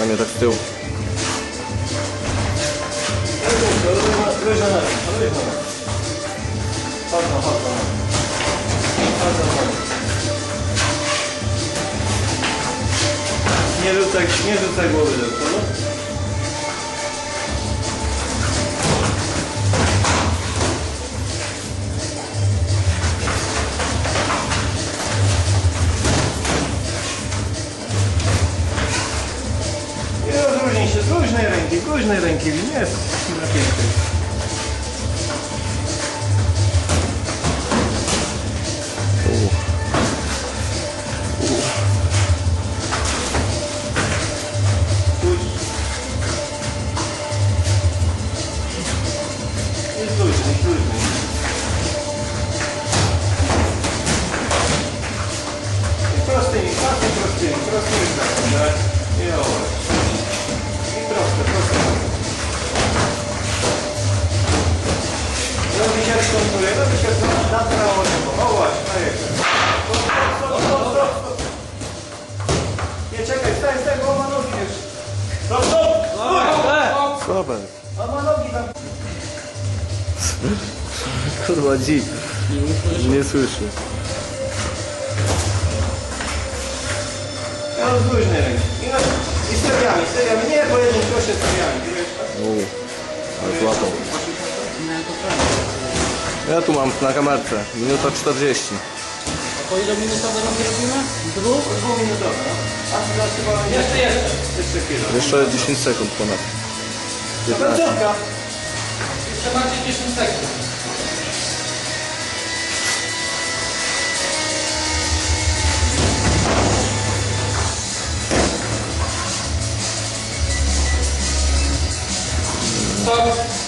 Fajnie tak z tyłu. Nie rzucaj, nie rzucaj głowy do przodu. Także luźnej ręki, luźnej ręki, nie napiętej. Luźny, luźny. Jest. Stop, stop, stop, stop, stop. Nie czekaj, stań, stań, bo ma nogi jeszcze. Stop, stop! Słabe. On ma nogi tam. Kurwa dzik. Nie słyszy. Ja mam z luźnej ręki. I, na, I seriami, seriami. Nie pojedynczo się seriami. wiesz, tak? Uuu. Ale złapał. Ja tu mam na kamerce. Minuta 40. Po ile minutowe robi robimy? Dwóch? Dwuminutowe, no. A teraz chyba... Jeszcze, jeszcze. Jeszcze chwilę. Jeszcze 10 sekund ponad. 15. Końcówka. Jeszcze macie 10 sekund. Stop.